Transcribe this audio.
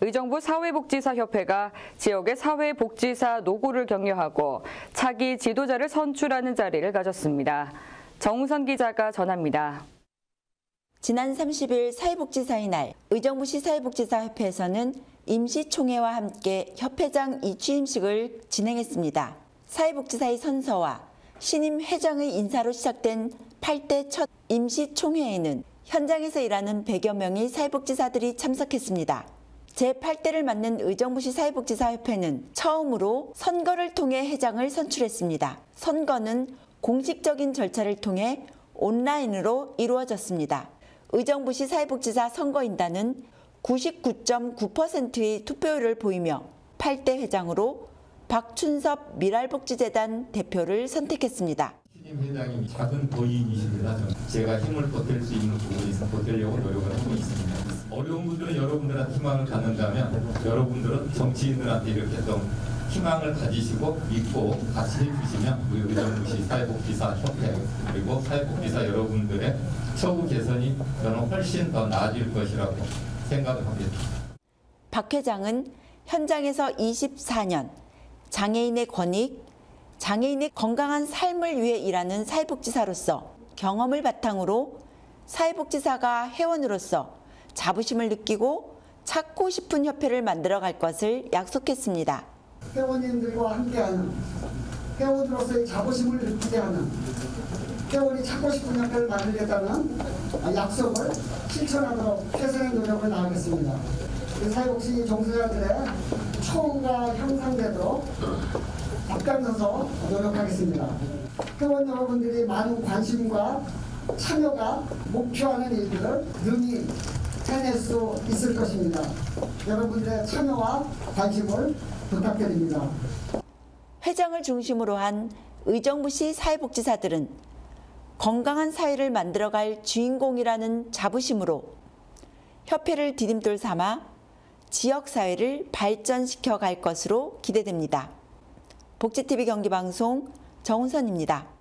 의정부 사회복지사협회가 지역의 사회복지사 노고를 격려하고 차기 지도자를 선출하는 자리를 가졌습니다. 정우선 기자가 전합니다. 지난 30일 사회복지사의 날 의정부시 사회복지사협회에서는 임시총회와 함께 협회장 이취임식을 진행했습니다. 사회복지사의 선서와 신임 회장의 인사로 시작된 8대 첫 임시총회에는 현장에서 일하는 100여 명의 사회복지사들이 참석했습니다. 제8대를 맡는 의정부시 사회복지사협회는 처음으로 선거를 통해 회장을 선출했습니다. 선거는 공식적인 절차를 통해 온라인으로 이루어졌습니다. 의정부시 사회복지사 선거인단은 99.9%의 투표율을 보이며 8대 회장으로 박춘섭 미랄복지재단 대표를 선택했습니다. 신임 회장이 작은 도인이십니다. 제가 힘을 보탤 수 있는 부분에서 보태려고 노력을. 어려운 분들은 여러분들한테 희망을 갖는다면 여러분들은 정치인들한테 이렇게 좀 희망을 가지시고 믿고 같이 해주시면 우리 의정부시 사회복지사 협회 그리고 사회복지사 여러분들의 처우 개선이 저는 훨씬 더 나아질 것이라고 생각을 합니다. 박 회장은 현장에서 24년 장애인의 권익, 장애인의 건강한 삶을 위해 일하는 사회복지사로서 경험을 바탕으로 사회복지사가 회원으로서 자부심을 느끼고 찾고 싶은 협회를 만들어 갈 것을 약속했습니다. 회원님들과 함께하는 회원으로서의 자부심을 느끼게 하는 회원이 찾고 싶은 협회를 만들겠다는 약속을 실천하도록 최선의 노력을 다하겠습니다. 사회복지 종사자들의 처우가 향상되도록 앞장서서 노력하겠습니다. 회원 여러분들이 많은 관심과 참여가 목표하는 일들을 능히 해낼 수 있을 것입니다. 여러분들의 참여와 관심을 부탁드립니다. 회장을 중심으로 한 의정부시 사회복지사들은 건강한 사회를 만들어갈 주인공이라는 자부심으로 협회를 디딤돌 삼아 지역사회를 발전시켜 갈 것으로 기대됩니다. 복지TV 경기방송 정은선입니다.